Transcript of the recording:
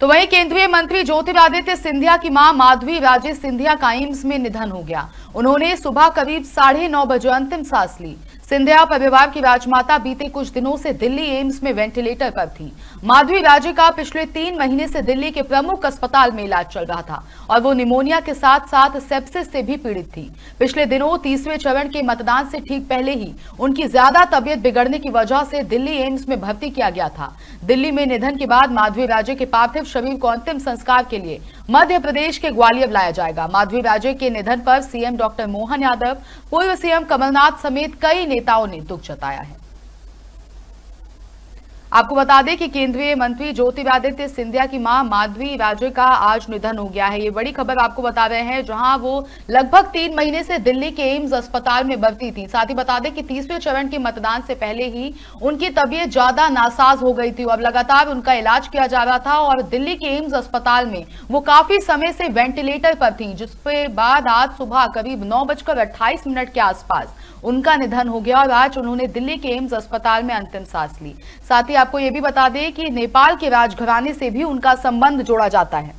तो वहीं केंद्रीय मंत्री ज्योतिरादित्य सिंधिया की माँ माधवी राजे सिंधिया का एम्स में निधन हो गया। उन्होंने सुबह करीब साढ़े नौ बजे अंतिम सांस ली। सिंधिया परिवार की राजमाता बीते कुछ दिनों से दिल्ली एम्स में वेंटिलेटर पर थी। माधवी राजे का पिछले तीन महीने से दिल्ली के प्रमुख अस्पताल में इलाज चल रहा था और वो निमोनिया के साथ साथ सेप्सिस से भी पीड़ित थी। पिछले दिनों तीसरे चरण के मतदान से ठीक पहले ही उनकी ज़्यादा तबियत बिगड़ने की वजह से दिल्ली एम्स में भर्ती किया गया था। दिल्ली में निधन के बाद माधवी राजे के पार्थिव शरीर को अंतिम संस्कार के लिए मध्य प्रदेश के ग्वालियर लाया जाएगा। माधवी राजे के निधन पर सीएम डॉक्टर मोहन यादव, पूर्व सीएम कमलनाथ समेत कई नेताओं ने दुख जताया है। आपको बता दें कि केंद्रीय मंत्री ज्योतिरादित्य सिंधिया की माँ माधवी राजे का आज निधन हो गया है। ये बड़ी खबर आपको बता रहे हैं, जहाँ वो लगभग तीन महीने से दिल्ली के एम्स अस्पताल में भर्ती थी। साथ ही बता दें कि तीसरे चरण के मतदान से पहले ही उनकी तबीयत ज़्यादा नासाज हो गई थी अब लगातार उनका इलाज किया जा रहा था और दिल्ली के एम्स अस्पताल में वो काफ़ी समय से वेंटिलेटर पर थी जिसके बाद आज सुबह करीब नौ बजकर अट्ठाईस मिनट के आसपास उनका निधन हो गया और आज उन्होंने दिल्ली के एम्स अस्पताल में अंतिम सांस ली। साथ ही आपको यह भी बता दें कि नेपाल के राजघराने से भी उनका संबंध जोड़ा जाता है।